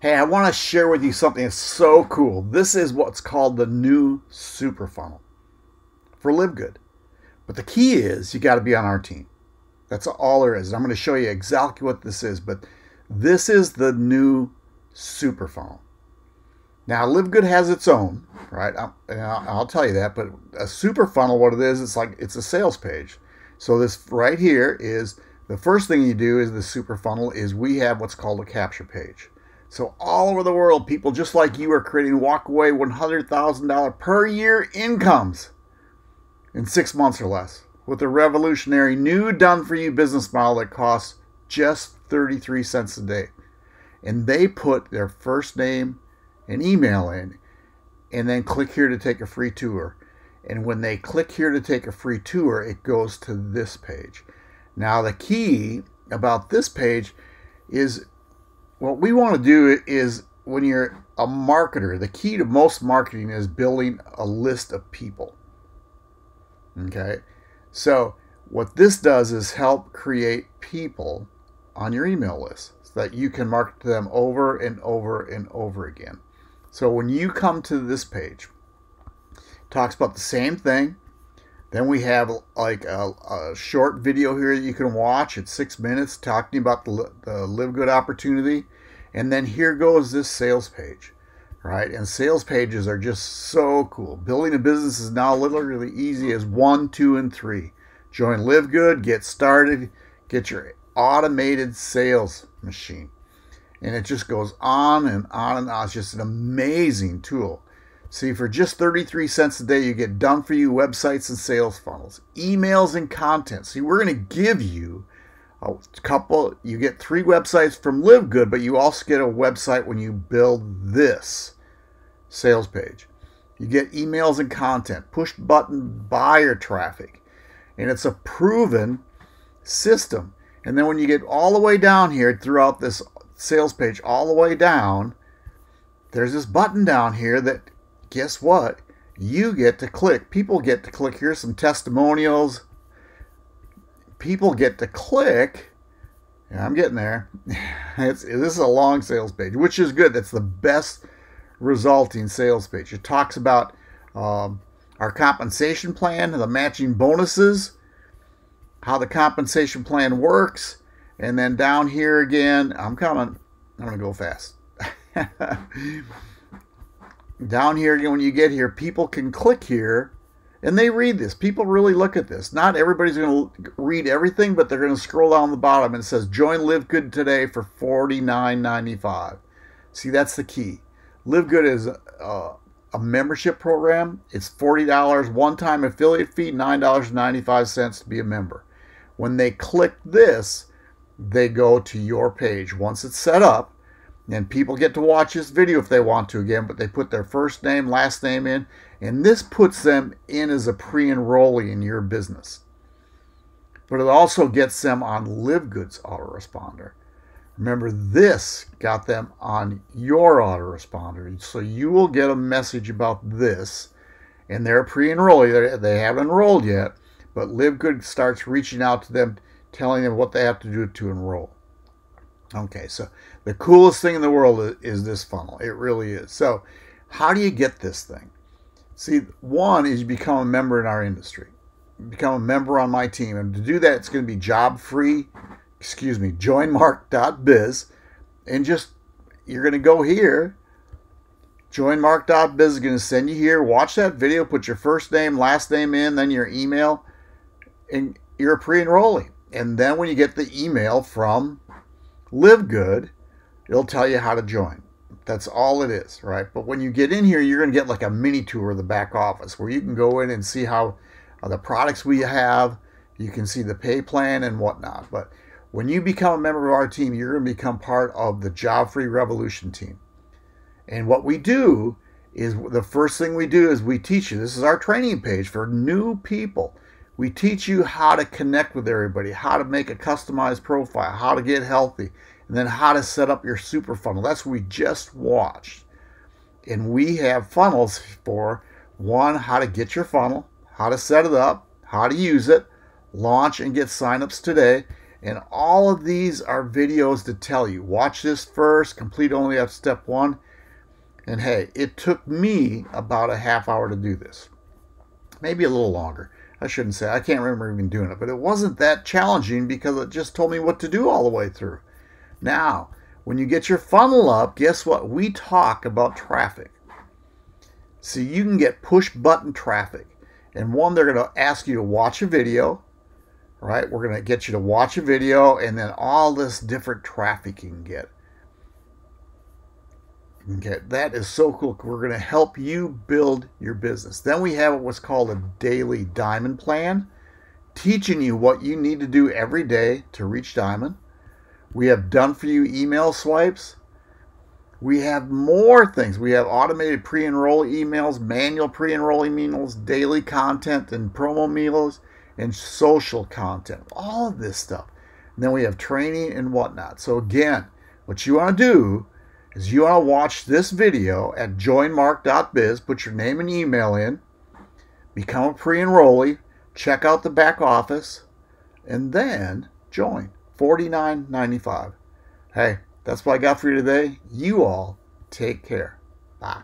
Hey, I want to share with you something so cool. This is what's called the new super funnel for Live Good. But the key is you got to be on our team. That's all there is. I'm going to show you exactly what this is, but this is the new super funnel. Now, Live Good has its own, right? I'll tell you that, but a super funnel, what it is, it's like it's a sales page. So this right here is the first thing you do is the super funnel is we have what's called a capture page. So all over the world, people just like you are creating walkaway $100,000 per year incomes in six months or less with a revolutionary new done-for-you business model that costs just 33 cents a day. And they put their first name and email in and then click here to take a free tour. And when they click here to take a free tour, it goes to this page. Now the key about this page is what we want to do is when you're a marketer, the key to most marketing is building a list of people. Okay. So what this does is help create people on your email list so that you can market to them over and over and over again. So when you come to this page, talks about the same thing. Then we have like a, a, short video here that you can watch. It's six minutes talking about the, the Live Good opportunity. And then here goes this sales page, right? And sales pages are just so cool. Building a business is now literally easy as one, two, and three. Join Live Good, get started, get your automated sales machine. And it just goes on and on and on. It's just an amazing tool. See, for just 33 cents a day, you get done for you websites and sales funnels, emails and content. See, we're going to give you a couple, you get three websites from Live Good, but you also get a website when you build this sales page. You get emails and content, push button buyer traffic, and it's a proven system. And then when you get all the way down here throughout this sales page, all the way down, there's this button down here that guess what? You get to click. People get to click. Here's some testimonials. People get to click. I'm getting there. It's, this is a long sales page, which is good. That's the best resulting sales page. It talks about um, our compensation plan, the matching bonuses, how the compensation plan works, and then down here again, I'm coming. I'm going to go fast. down here again, when you get here people can click here and they read this. People really look at this. Not everybody's going to read everything but they're going to scroll down the bottom and it says join live good today for $49.95 see that's the key. Live good is a, a membership program. It's $40 one-time affiliate fee $9.95 to be a member. When they click this they go to your page. Once it's set up and people get to watch this video if they want to again, but they put their first name, last name in, and this puts them in as a pre-enrollee in your business. But it also gets them on LiveGood's autoresponder. Remember, this got them on your autoresponder. So you will get a message about this, and they're pre-enrollee. They haven't enrolled yet, but LiveGood starts reaching out to them, telling them what they have to do to enroll. Okay, so the coolest thing in the world is this funnel. It really is. So, how do you get this thing? See, one is you become a member in our industry. become a member on my team. And to do that, it's going to be job free, excuse me, joinmark.biz. And just, you're going to go here. Joinmark.biz is going to send you here. Watch that video, put your first name, last name in, then your email, and you're a pre enrollee. And then when you get the email from Live Good, it'll tell you how to join. That's all it is, right? But when you get in here, you're going to get like a mini tour of the back office where you can go in and see how uh, the products we have, you can see the pay plan and whatnot. But when you become a member of our team, you're going to become part of the Job Free Revolution team. And what we do is the first thing we do is we teach you this is our training page for new people. We teach you how to connect with everybody, how to make a customized profile, how to get healthy, and then how to set up your super funnel. That's what we just watched. And we have funnels for one, how to get your funnel, how to set it up, how to use it, launch and get signups today, And all of these are videos to tell you watch this first, complete only up step one. And hey, it took me about a half hour to do this, maybe a little longer. I shouldn't say, I can't remember even doing it, but it wasn't that challenging because it just told me what to do all the way through. Now, when you get your funnel up, guess what? We talk about traffic. So you can get push button traffic. And one, they're going to ask you to watch a video, right? We're going to get you to watch a video and then all this different traffic you can get. Okay, that is so cool. We're going to help you build your business. Then we have what's called a daily diamond plan, teaching you what you need to do every day to reach diamond. We have done for you email swipes. We have more things. We have automated pre enroll emails, manual pre enroll emails, daily content and promo meals, and social content. All of this stuff. And then we have training and whatnot. So, again, what you want to do is you want to watch this video at joinmark.biz, put your name and email in, become a pre enrollee, check out the back office, and then join. $49.95. Hey, that's what I got for you today. You all take care. Bye.